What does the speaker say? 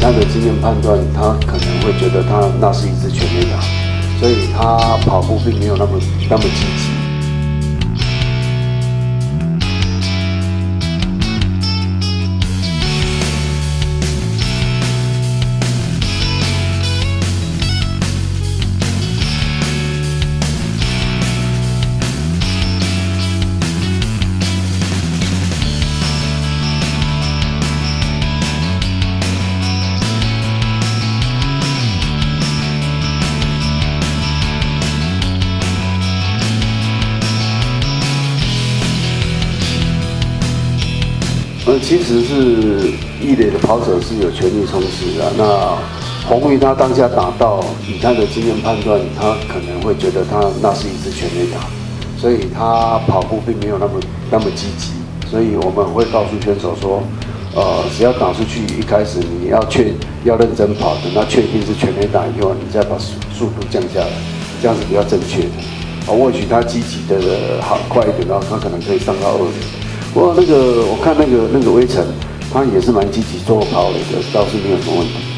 他的经验判断，他可能会觉得他那是一只全能羊，所以他跑步并没有那么那么积极。那，其实是一垒的跑者是有全力冲刺的。那红鱼他当下打到，以他的经验判断，他可能会觉得他那是一支全力打，所以他跑步并没有那么那么积极。所以我们会告诉选手说，呃，只要打出去，一开始你要确要认真跑，等他确定是全力打以后，你再把速速度降下来，这样是比较正确的。啊，或许他积极的好快一点的话，他可能可以上到二垒。不过那个我看那个那个微尘，他也是蛮积极做跑垒的，倒是没有什么问题。